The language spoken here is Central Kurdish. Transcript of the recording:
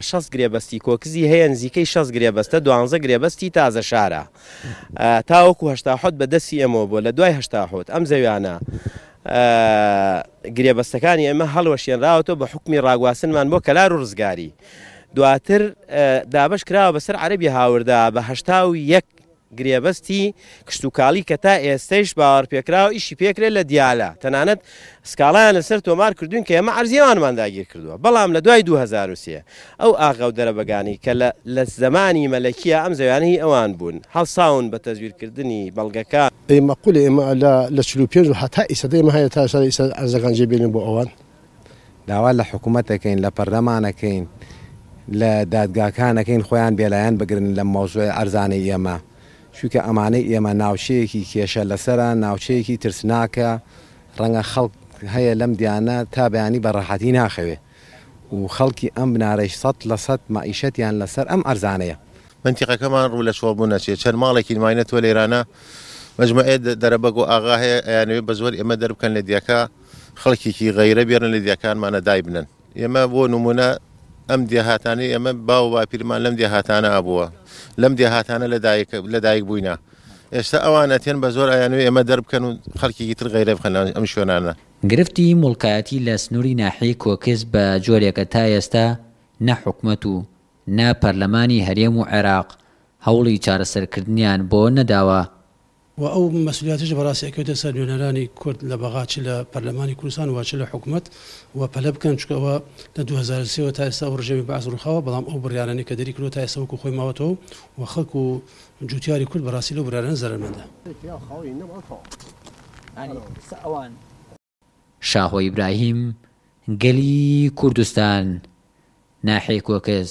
شەست گرێبەستی کۆکزی هەیە نزیکەی شەست گرێبەستە دوانزە گرێبەستی تازە شارە تاوەکو هەشتا حوت بە دەستی ئێمەوە بۆ لە دوای هەشتا حوت ئەم زەویانە گرێبەستەکانی ئێمە هەڵوەشێنراوەەوە بە حکمی ڕاگواستنمان بۆ کەلار و ڕزگاری دواتر دابش کراوە بەسەر عەربی هاوردا بەهشتا و یەک گرێبەستی کشتوکاڵی کە تا ئێستەیش باوەڕپێکراوە ئیشی پێکرێت لە دیالە، تەنانەت سکاڵایان لەسەر تۆمار کردووین کە ئێمە عەرزی ئەوانمان داگیر کردووە، بەڵام لە دوای دوو هەزار و سێ ئەو ئاغا و دەرەبەگانەی کە لە لە زەمانی مەلەکییە ئەم زەویانە هی ئەوان بوون، هەڵساون بە تەزویرکردنی بەڵگەکان. ئەی مەقولە ئێمە لە لە چل و پێنج و هەتا ئیسەدە ئێمە هەیە تا ئێستا ئیسە عەرزەکان جێ بێلین بۆ ئەوان؟ داوا لە حکومەت دەکەین، لە پەرلەمان ئەکەین، لە دادگاکان ئەکەین خۆیان بێلایەن بگرن لەم مەوزوعە ئەرزانەی ئێمە، چونکە ئەمانەی ئێمە ناوچەیەکی کێشە لەسەرە، ناوچەیەکی ترسناکە، ڕەنگە خەڵک هەیە لەم دیانە تا بەیانی بە ڕەحەتی ناخەوێ و خەڵکی ئەم بنارەیش سەد لە سەد مەعیشەتیان لەسەر ئەم ئەرزانەیە. مەنتیقەکەمان ڕوو لە چۆڵبوون ئەچێ، چەند ماڵێکی نماینە تۆلێرانە، مەجموعەیە دەرەبەگ و ئاغا هەیە ئەیانەوێ بە زۆر ئێمە دەربکەن لە دیەکە، خەڵکێکی غەیرە بێرن لە دێهکانمانە دایبنن ئێمە بۆ نمونە ئەم دێهاتانی ئێمە باو باپیرمان لەم دێهاتانە ئابووە لەم دێهاتانە لە دایک لە دایک بووینە ئێستا ئەوان ئەتێن بە زۆر ئایانوی ئێمە دەربکەن و خەڵکیی تر غەیرە بخەن ئەم شوێنانە گرفتی موڵکایەتی لە سنوری ناحیەی کۆکس بە جۆرێکە تا ئێستا نە حکومەت و نە پەرلەمانی هەرێم و عێراق هەوڵی چارەسەرکردنیان بۆ نەداوە، و ئەو مەسولیاتەش بەڕاستی ئەکەوێتە سەر نوێنەرانی کورد لە بەغا چ لە پەرلەمانی کوردستان و چ لە حکومەت و پەلە بکەن چونکە ئەوە لە دوو هەزار و سێ وە تا ئێستا ئەو ڕژێمی بەعس ڕووخاوە بەڵام ئەو بڕیارانەی کە دەری کردووە تا ئێستا وەکو خۆی ماوەتەوە و خەڵک و جووتیاری کورد بەڕاستی لەو بڕیارانە زەرەرمەندە. شاهۆ ئیبراهیم، گەلی کوردستان، ناحێ کۆکس.